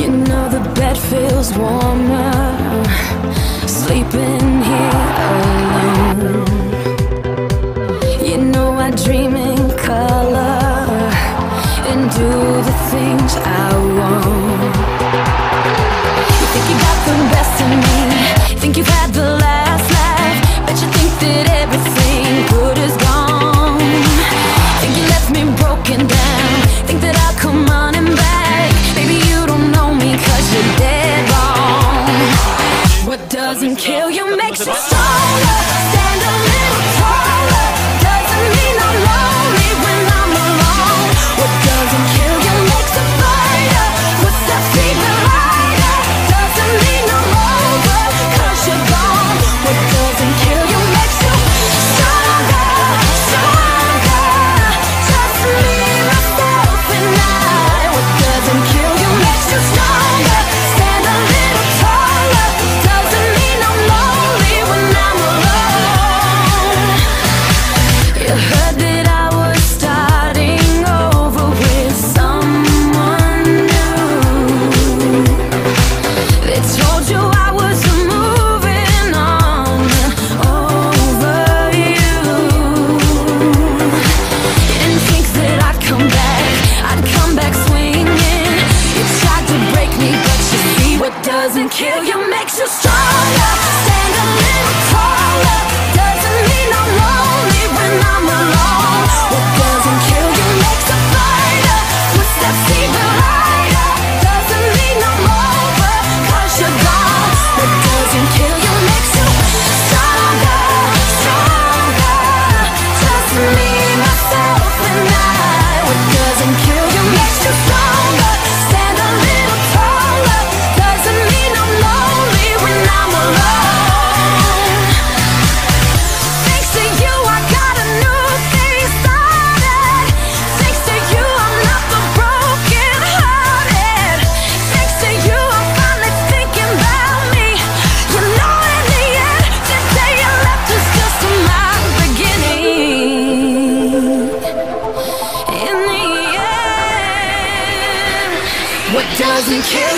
You know the bed feels warm. doesn't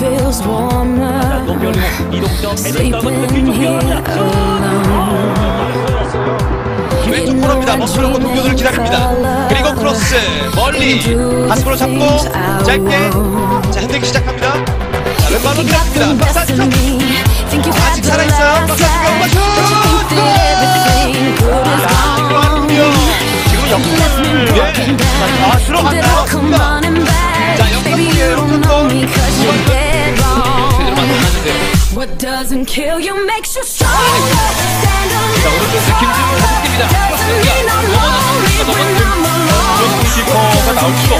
feels warmer. Sleeping here alone. 기다립니다. 머스로고 동료들을 기다립니다. 그리고 크로스 멀리 가슴으로 잡고 짧게 자 핸드기 시작합니다. 자 왼발로 기다립니다. 박사님 What doesn't kill you makes you stronger. Stand alone.